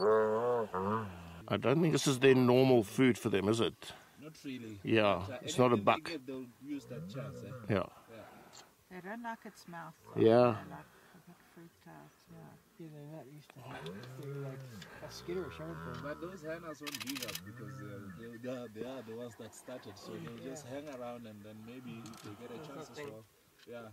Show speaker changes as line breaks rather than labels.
I don't think this is their normal food for them, is it?
Not really.
Yeah,
so uh,
it's not a buck.
They get, they'll use that chance. Eh?
Yeah.
They don't like its mouth.
Yeah.
Yeah.
They're not used to it. They're like a skitterish, aren't they?
But those hyenas won't give up because they, they, are, they are the ones that started. So they'll just hang around and then maybe if they get a chance as well. Yeah.